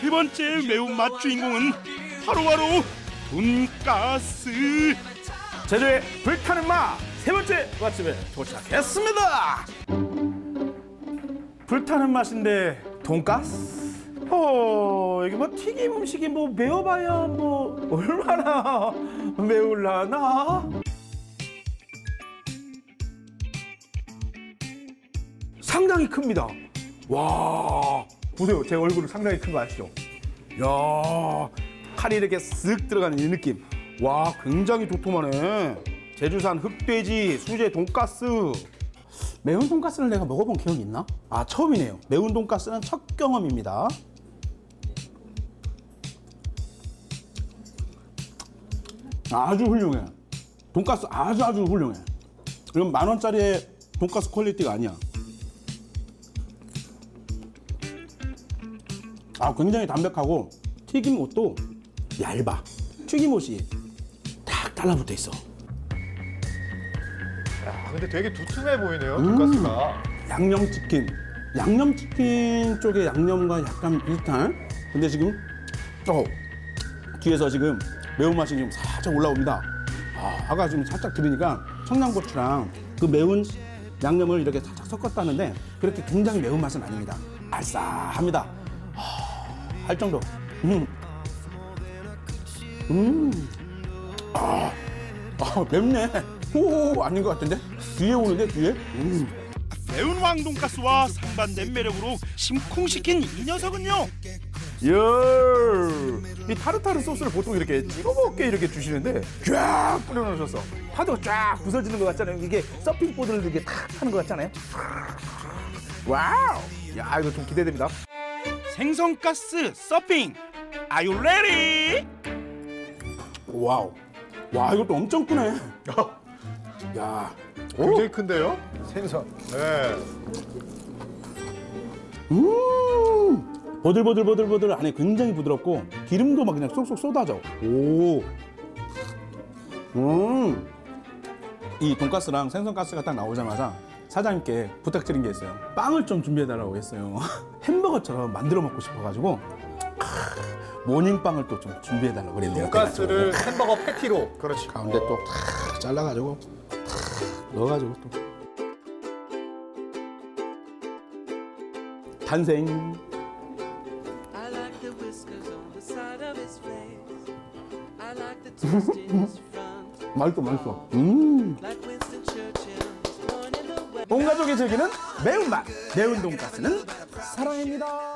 세 번째 매운맛 주인공은 바로바로 돈가스. 제주의 불타는 맛세 번째 맛집에 도착했습니다. 불타는 맛인데 돈가스? 어 이게 뭐 튀김 음식이 뭐 매워봐야 뭐 얼마나 매울라나? 상당히 큽니다. 와 보세요 제 얼굴은 상당히 큰 거 아시죠? 야 칼이 이렇게 쓱 들어가는 이 느낌. 와 굉장히 도톰하네. 제주산 흑돼지 수제 돈가스. 매운 돈가스를 내가 먹어본 기억이 있나? 아 처음이네요. 매운 돈가스는 첫 경험입니다. 아주 훌륭해. 돈가스 아주 아주 훌륭해. 이건 만 원짜리의 돈가스 quality가 아니야. 아 굉장히 담백하고 튀김옷도 얇아. 튀김옷이 딱 달라붙어 있어. 야, 근데 되게 두툼해 보이네요, 돈가스가. 양념치킨. 양념치킨 쪽의 양념과 약간 비슷한. 근데 지금 어, 뒤에서 지금 매운맛이 지금 살짝 올라옵니다. 아, 아까 지금 살짝 들으니까 청양고추랑 그 매운 양념을 이렇게 살짝 섞었다는데 그렇게 굉장히 매운맛은 아닙니다. 알싸합니다. 하, 할 정도. 음. 음. 아, 아 맵네. 오, 아닌 것 같은데? 뒤에 오는데, 뒤에? 음. 매운 왕돈가스와 상반된 매력으로 심쿵시킨 이 녀석은요. 열. 이 타르타르 소스를 보통 이렇게 찍어 먹게 이렇게 주시는데 쫙 뿌려놓으셨어. 파도가 쫙 부서지는 것 같잖아요. 이게 서핑보드를 이렇게 탁 하는 것 같잖아요. 와우. 야 이거 좀 기대됩니다. 생선가스 서핑. Are you ready? 와우. 와 이것도 엄청 크네. 야. 굉장히 큰데요? 생선. 네. 음. 보들보들보들보들 안에 굉장히 부드럽고 기름도 막 그냥 쏙쏙 쏟아져. 오. 음. 이 돈가스랑 생선가스가 딱 나오자마자 사장님께 부탁드린 게 있어요. 빵을 좀 준비해달라고 했어요. 햄버거처럼 만들어 먹고 싶어가지고 크, 모닝빵을 또 좀 준비해달라고 그랬는데 돈가스를 햄버거 패티로. 그렇지. 가운데 또 탁 잘라가지고 탁 넣어가지고 또 탄생. 맛있어 맛있어. 음. 온 가족이 즐기는 매운맛 매운 돈가스는 사랑입니다.